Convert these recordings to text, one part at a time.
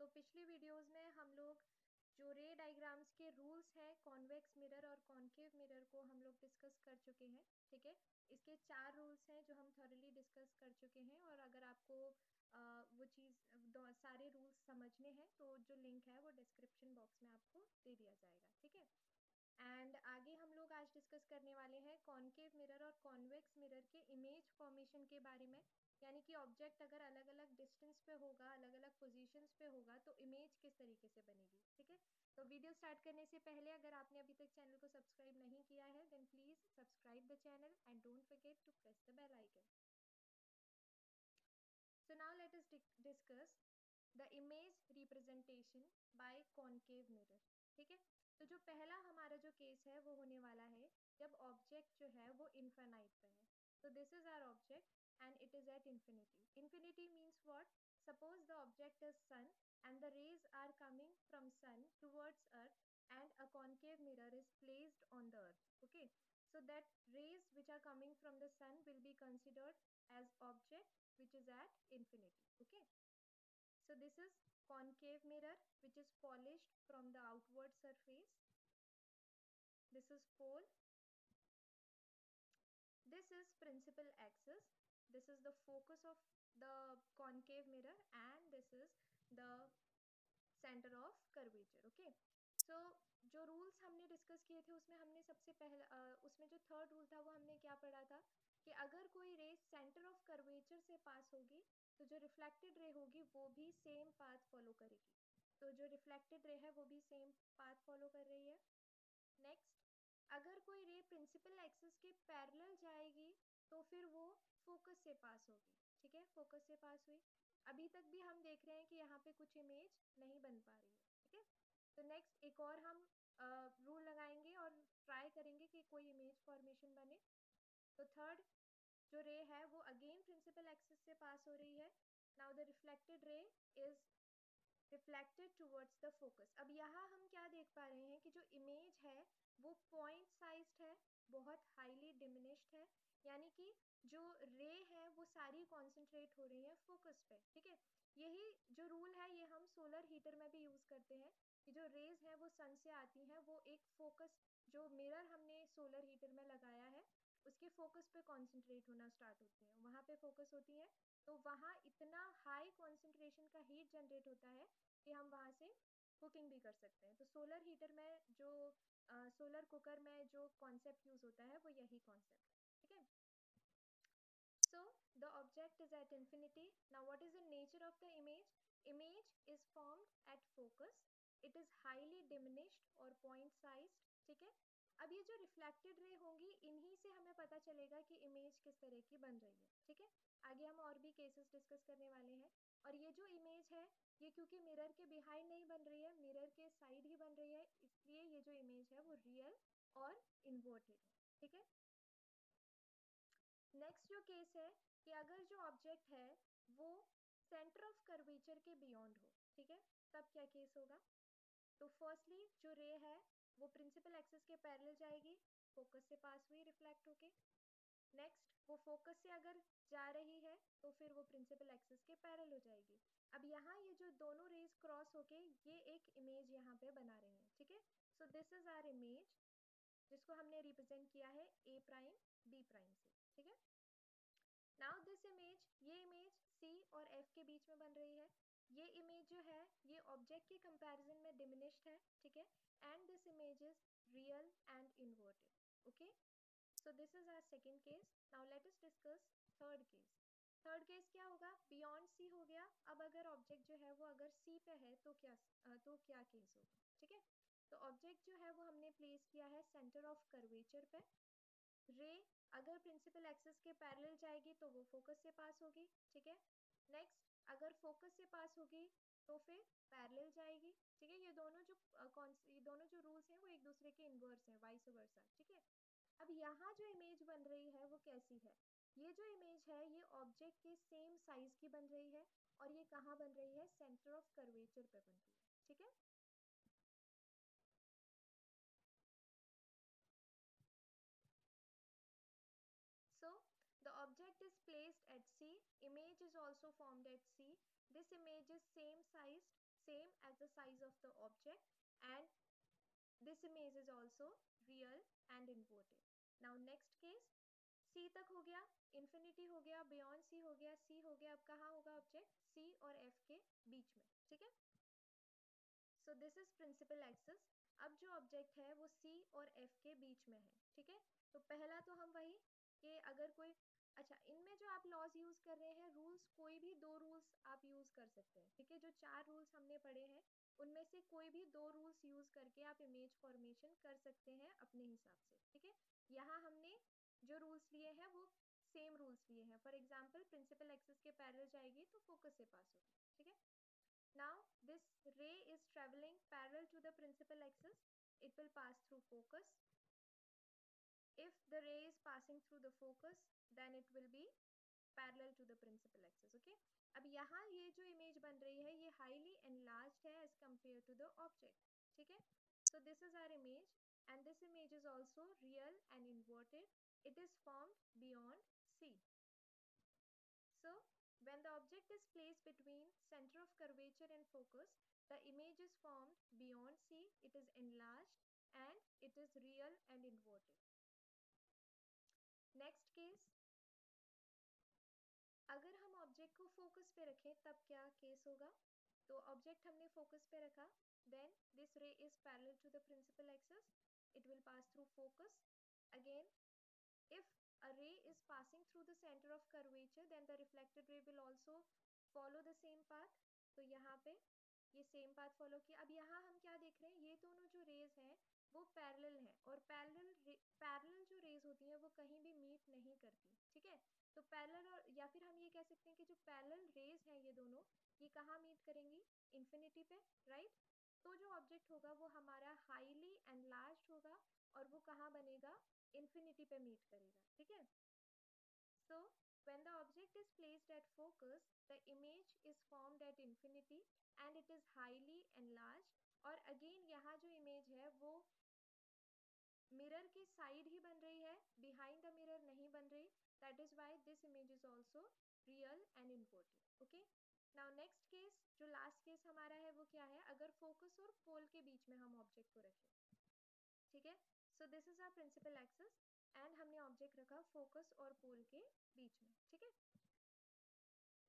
तो पिछली वीडियोस में हम लोग जो रे डायग्राम्स के रूल्स हैं कॉन्वेक्स मिरर और कॉन्केव मिरर को हम लोग डिस्कस कर चुके हैं ठीक है? इसके चार रूल्स हैं जो हम थॉरली डिस्कस कर चुके हैं और अगर आपको आ, वो चीज़ सारे रूल्स समझने हैं तो जो लिंक है वो डिस्क्रिप्शन बॉक्स में आपको दे दिया जाएगा ठीक है? एंड आगे हम लोग आज डिस्कस करने वाले हैं कॉन्केव मिरर और कॉन्वेक्स मिरर के इमेज फॉर्मेशन के बारे में। यानी कि ऑब्जेक्ट अगर अलग अलग डिस्टेंस पे होगा अलग अलग पोजीशंस पे होगा तो इमेज किस तरीके से बनेगी, ठीक है? तो वीडियो स्टार्ट करने से पहले अगर आपने अभी तक चैनल को सब्सक्राइब नहीं किया है then please subscribe the channel and don't forget to press the bell icon so now let us discuss the image representation by concave mirror, ठीक है? तो जो पहला हमारा जो केस है, वो होने वाला है जब ऑब्जेक्ट जो है, वो इन्फानाइट पे है। तो this is our object and it is at infinity. Infinity means what? Suppose the object is sun and the rays are coming from sun towards earth and a concave mirror is placed on the earth. Okay. So that rays which are coming from the sun will be considered as object which is at infinity. Okay. So this is concave mirror which is polished from the outward surface. This is pole. This is principal axis this is the focus of the concave mirror and this is the center of curvature, okay? So, जो rules हमने discuss किए थे, उसमें हमने सबसे पहला उसमें जो थर्ड रूल था, वो हमने क्या पढ़ा था? कि अगर कोई रे सेंटर ऑफ़ कर्वेचर से पास होगी तो जो रिफ्लेक्टेड रे होगी, वो भी सेम पाथ फॉलो करेगी। तो जो रिफ्लेक्टेड रे है, वो भी सेम पाथ फॉलो कर रही है। नेक्स्ट अगर कोई रे प्रिंसिपल एक्सिस के पैरेलल जाएगी तो फिर वो फोकस से पास होगी ठीक है? फोकस से पास हुई। अभी तक भी हम देख रहे हैं कि यहाँ पे कुछ इमेज नहीं बन पा रही है, ठीक है? तो नेक्स्ट एक और हम रूल लगाएँगे और ट्राई करेंगे कि कोई इमेज फॉर्मेशन बने। तो थर्ड जो रे है वो अगेन प्रिंसिपल एक्सिस से पास हो रही है। Now the reflected ray is reflected towards the focus अब यहाँ हम क्या देख पा रहे हैं कि जो इमेज है वो पॉइंट साइज्ड है, बहुत हाईली डिमिनिश्ड है। जो रे है, वो सारी कॉन्सेंट्रेट हो रही है फोकस पे, ठीक है? यही जो रूल है, ये हम सोलर हीटर में भी यूज़ करते हैं कि जो रेज हैं, वो सन से आती हैं, वो एक फोकस जो मिरर हमने सोलर हीटर में लगाया है, उसके फोकस पे कॉन्सेंट्रेट होना स्टार्ट होती हैं। वहाँ पे फोकस होती है तो वहाँ इतना हाई कॉन्सेंट्रेशन का हीट जनरेट होता है कि हम वहाँ से कुकिंग भी कर सकते हैं। तो सोलर हीटर में जो सोलर कुकर में जो कॉन्सेप्ट यूज़ होता है, वो यही कॉन्सेप्ट है, ठीक है? So, the object is at infinity. Now, what is the nature of the image? Image is formed at focus. It is highly diminished or point sized. ठीक है अब ये जो रिफ्लेक्टेड रे होंगी, इन्हीं से हमें पता चलेगा कि इमेज किस तरह की बन रही है, ठीक है आगे हम और भी केसेस डिस्कस करने वाले हैं और ये जो इमेज है, ये क्योंकि मिरर के बिहाइंड नहीं बन रही है मिरर के साइड ही बन रही है, इसलिए ये जो इमेज है वो रियल और इन्वर्टेड है, ठीक है नेक्स्ट जो केस है कि अगर जो ऑब्जेक्ट है, वो सेंटर ऑफ़ कर्वेचर के बियॉन्ड हो, ठीक है? तब क्या केस होगा? तो फर्स्टली जो रे है, वो प्रिंसिपल एक्सिस के पैरेलल जाएगी फोकस से पास हुई रिफ्लेक्ट होके। नेक्स्ट वो फोकस से अगर जा रही है तो फिर वो प्रिंसिपल एक्सिस के पैरेलल हो जाएगी। अब यहाँ ये जो दोनों रेज क्रॉस होके, ये एक इमेज यहाँ पे बना रही हैं, ठीक है? So this is our image जिसको हमने रिप्रेजेंट किया है ए प्राइम बी प्राइम से। ठीक है? नाउ दिस इमेज ये इमेज सी और एफ़ के बीच में बन रही है। ये इमेज जो है, ये ऑब्जेक्ट के कंपैरिजन में डिमिनिश्ड है, ठीक है? And this image is real and inverted okay so this is our second case now let us discuss third case third case क्या होगा? बियॉन्ड सी हो गया। अब अगर ऑब्जेक्ट जो है, वो अगर सी पे है तो क्या तो क्या केस होगा, ठीक है? तो ऑब्जेक्ट जो है, वो हमने प्लेस किया है सेंटर ऑफ़ कर्वेचर पे। रे अगर प्रिंसिपल एक्सिस के पैरेलल जाएगी तो वो फोकस से पास होगी, ठीक है? नेक्स्ट अगर फोकस से पास होगी तो फिर पैरेलल जाएगी, ठीक है? ये दोनों जो कौन ये दोनों जो रूल्स हैं, वो एक दूसरे के इन्वर्स हैं वाइस वर्सा ठीक है? अब यहाँ जो इमेज बन रही है, वो कैसी है? ये जो इमेज है, ये ऑब्जेक्ट के सेम साइज़ की बन रही है, और ये कहाँ बन रही है? सेंटर ऑफ़ कर्वेचर पे बन रही है, ठीक है? Placed at C. Image is also formed at C. This image is same sized, same as the size of the object and this image is also real and inverted now next case c तक हो गया infinity हो गया beyond c हो गया c हो गया अब कहाँ होगा object c और f के बीच में ठीक है so this is principal axis अब जो ऑब्जेक्ट है वो C और F के बीच में है ठीक है तो पहला तो हम वही कि अगर कोई अच्छा इनमें जो आप लॉज यूज़ कर रहे हैं रूल्स कोई भी दो रूल्स आप यूज़ कर सकते हैं, ठीक है? जो चार रूल्स हमने पढ़े हैं, उनमें से कोई भी दो रूल्स यूज़ करके आप इमेज फॉर्मेशन कर सकते हैं अपने हिसाब से, ठीक है? यहाँ हमने जो रूल्स लिए हैं, वो सेम रूल्स लिए हैं। फॉर एग्ज़ाम्पल प्रिंसिपल एक्सेस के पैरल जाएगी तो फोकस से पास होगी, ठीक है? Now, this ray is traveling parallel to the principal axis. It will pass through focus. If the ray is passing through the focus then it will be parallel to the principal axis okay अब यहाँ ये जो image बन रही है ये highly enlarged है as compared to the object ठीक है so this is our image and this image is also real and inverted it is formed beyond C so when the object is placed between center of curvature and focus the image is formed beyond C it is enlarged and it is real and inverted next case focus पे रखें तब क्या case होगा तो object हमने focus पे रखा then this ray is parallel to the principal axis it will pass through focus again if a ray is passing through the center of curvature then the reflected ray will also follow the same path तो यहाँ पे ये same path follow किया अब यहाँ हम क्या देख रहे हैं ये दोनों जो रेज हैं वो पैरेलल हैं और पैरेलल पैरेलल जो रेज होती हैं वो कहीं भी मीट नहीं करती, ठीक है? तो पैरेलल और, या फिर हम ये कह सकते हैं कि जो पैरेलल रेज हैं ये दोनों, ये कहाँ मीट करेंगी? इन्फिनिटी पे राइट तो जो ऑब्जेक्ट होगा वो हमारा हाईली एनलार्ज होगा और वो कहाँ बनेगा? इन्फिनिटी पे मीट करेगा, ठीक है? So when the object is placed at focus, the image is formed at infinity and it is highly enlarged और अगेन यहाँ जो इमेज है वो मिरर के साइड ही बन रही है बिहाइंड द मिरर नहीं बन रही। That is why this image is also real and important okay now next case जो लास्ट केस हमारा है, वो क्या है? अगर फोकस और पोल के बीच में हम ऑब्जेक्ट को रखें, ठीक है? So this is our principal axis and हमने ऑब्जेक्ट रखा फोकस और पोल के बीच में, ठीक है?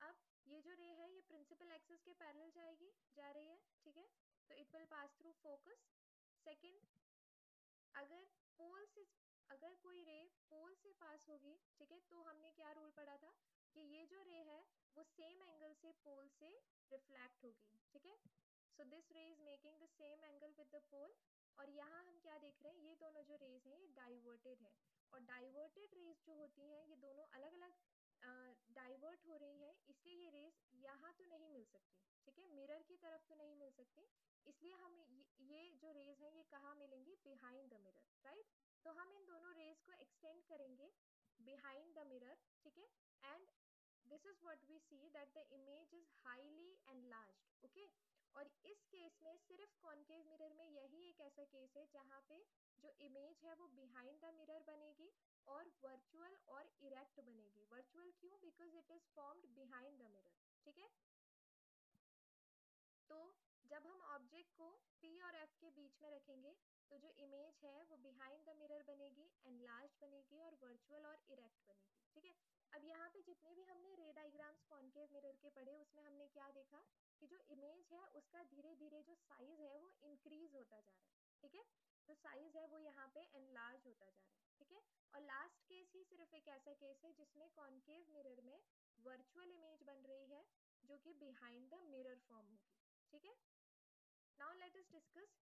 अब ये जो रे है, ये प्रिंसिपल एक्सेस के पैरेलल जाएगी, जा रही है, ठीक है? तो it will pass through focus second अगर पोल से अगर कोई रे पोल से पास होगी ठीक है तो हमने क्या रूल पढ़ा था कि ये जो रे है वो सेम एंगल से पोल से रिफ्लेक्ट होगी ठीक है? So this ray is making the same angle with the pole और यहाँ हम क्या देख रहे हैं ये दोनों जो रेज हैं ये डाइवर्टेड है और डाइवर्टेड रेज जो होती हैं ये दोनों अलग अलग डाइवर्ट uh, हो रही है इसलिए ये रेस यहाँ तो नहीं मिल सकती ठीक है? मिरर की तरफ़ तो नहीं मिल सकती इसलिए हम ये, जो रेज हैं ये कहाँ मिलेंगी? बिहाइंड द मिरर राइट तो हम इन दोनों रेज को एक्सटेंड करेंगे बिहाइंड द मिरर ठीक है? And this is what we see that the image is highly enlarged okay और इस केस में सिर्फ़ कॉन्केव मिरर में यही एक ऐसा केस है जहाँ पे जो इमेज है वो बिहाइंड द मिरर बनेगी और वर्चुअल और इरेक्ट बनेगी। वर्चुअल क्यों? Because it is formed behind the mirror ठीक है? तो जब हम को P और F के बीच में रखेंगे तो जो इमेज है वो बिहाइंड द मिरर बनेगी एनलार्ज बनेगी और वर्चुअल और इरेक्ट बनेगी, ठीक है? अब यहाँ पे जितने भी हमने रे डाइग्राम्स कॉन्केव मिरर के पढ़े, उसमें हमने क्या देखा कि जो इमेज है, उसका धीरे धीरे जो साइज़ है, वो इंक्रीज होता जा रहा है, ठीक है? जो साइज़ है वो यहाँ पे एनलार्ज होता जा रहा है, ठीक है? और लास्ट केस ही सिर्फ़ एक ऐसा केस है, जिसमें कॉन्केव मिरर में वर्चुअल इमेज बन रही है, जो कि बिहाइंड द मिरर फॉर्म होगी, ठीक है? Now let us discuss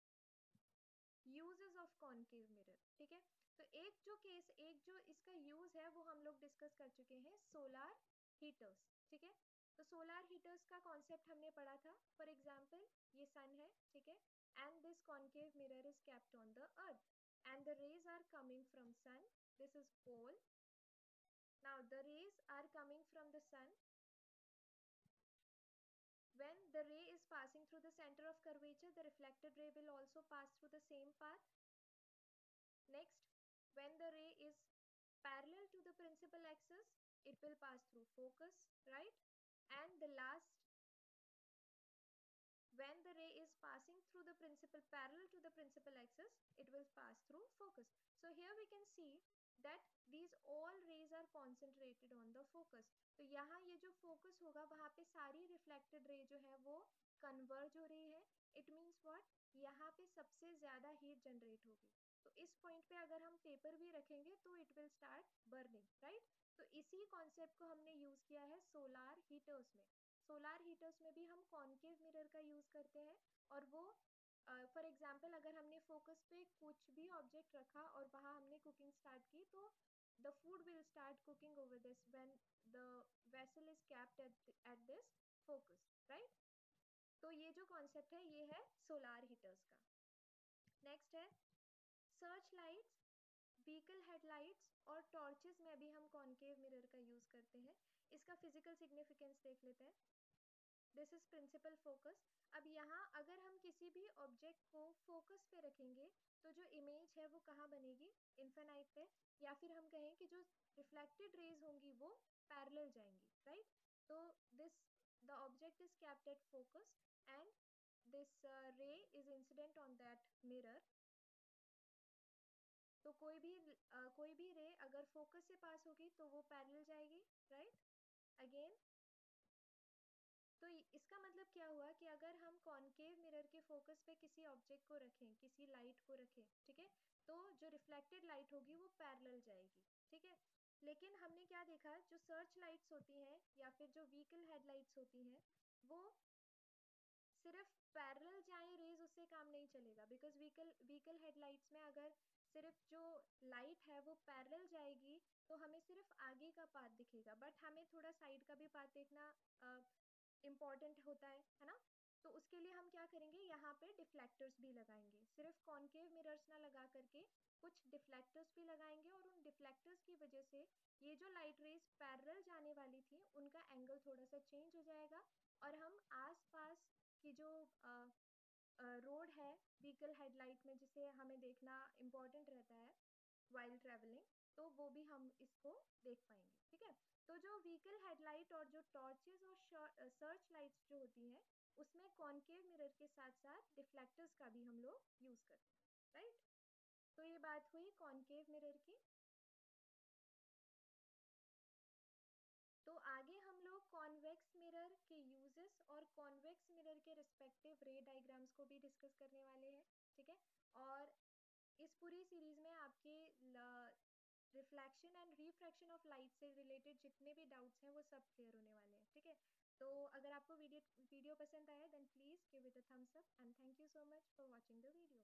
uses of concave mirror ठीक है? तो एक जो केस एक जो इसका यूज़ है, वो हम लोग डिस्कस कर चुके हैं सोलार हीटर्स ठीक है? तो सोलार हीटर्स का कॉन्सेप्ट हमने पढ़ा था। फॉर एग्ज़ाम्पल ये सन है, ठीक है? And this concave mirror is kept on the earth and the rays are coming from sun this is pole now the rays are coming from the sun when the ray through the center of curvature the reflected ray will also pass through the same path next when the ray is parallel to the principal axis it will pass through focus right and the last when the ray is passing through the principal parallel to the principal axis it will pass through focus so here we can see that these all rays are concentrated on the focus तो यहाँ ये जो focus होगा वहाँ पे सारी reflected ray जो है वो converge हो रही है it means what? यहाँ पे सबसे ज़्यादा heat generate होगी। तो इस point पे अगर हम paper भी रखेंगे तो it will start burning right? तो इसी concept को हमने use किया है solar heaters में। सोलार हीटर्स में भी हम कॉनकेव मिरर का यूज़ करते हैं और वो फॉर uh, एग्जांपल अगर हमने फोकस पे कुछ भी ऑब्जेक्ट रखा और वहाँ हमने कुकिंग स्टार्ट की तो the food will start cooking over this when the vessel is kept at this focus right तो ये जो कॉन्सेप्ट है, ये है सोलार हीटर्स का। नेक्स्ट है सर्च लाइट्स व्हीकल हेडलाइट्स और टॉर्चेस में भी हम कॉनकेव मिरर का यूज़ करते हैं। इसका फ़िज़िकल सिग्निफिकेंस देख लेते हैं। दिस इज़ प्रिंसिपल फोकस अब यहाँ अगर हम किसी भी ऑब्जेक्ट को फोकस पे रखेंगे तो जो इमेज है वो कहाँ बनेगी? इन्फेनाइट पे। या फिर हम कहें कि जो रिफ्लेक्टेड रेज होंगी, वो पैरेलल जाएँगी राइट right? तो this the object is kept at focus and this ray is incident on that mirror तो कोई भी uh, कोई भी रे अगर फोकस से पास होगी तो वो पैरेलल जाएगी राइट अगेन तो इसका मतलब क्या हुआ कि अगर हम कॉनकेव मिरर के फोकस पे किसी ऑब्जेक्ट को रखें किसी लाइट को रखें ठीक है? तो जो रिफ्लेक्टेड लाइट होगी वो पैरेलल जाएगी ठीक है? लेकिन हमने क्या देखा जो सर्च लाइट्स होती हैं या फिर जो व्हीकल हेडलाइट्स होती हैं वो सिर्फ़ पैरेलल जाए रेज उससे काम नहीं चलेगा। बिकॉज़ व्हीकल व्हीकल हेडलाइट्स में अगर सिर्फ़ जो लाइट है वो पैरेलल जाएगी तो हमें सिर्फ़ आगे का पाथ दिखेगा। बट हमें थोड़ा साइड का भी पाथ देखना इंपॉर्टेंट होता है है ना? तो उसके लिए हम क्या करेंगे? यहाँ पे डिफ्लेक्टर्स भी लगाएँगे। सिर्फ़ कॉनकेव मिरर्स ना लगा करके कुछ डिफ्लेक्टर्स भी लगाएँगे और उन डिफ्लेक्टर्स की वजह से ये जो लाइट रेज पैरेलल जाने वाली थी, उनका एंगल थोड़ा सा चेंज हो जाएगा और हम आसपास की जो रोड है व्हीकल हेडलाइट में जिसे हमें देखना इंपॉर्टेंट रहता है वाइल ट्रेवलिंग तो वो भी हम इसको देख पाएँगे, ठीक है? तो जो व्हीकल हेडलाइट और जो टॉर्चेस और सर्च लाइट्स जो होती हैं, उसमें कॉनकेव मिरर के साथ साथ डिफ्लेक्टर्स का भी हम लोग यूज़ करते हैं राइट तो ये बात हुई कॉनकेव मिरर की। कॉन्वेक्स मिरर के रिस्पेक्टिव रे डायग्राम्स को भी डिस्कस करने वाले हैं, ठीक है? और इस पूरी सीरीज़ में आपके reflection and refraction of light से रिलेटेड जितने भी डाउट्स हैं, वो सब क्लियर होने वाले हैं, ठीक है? तो अगर आपको वीडियो वीडियो पसंद आया then please give it a thumbs up and thank you so much for watching the video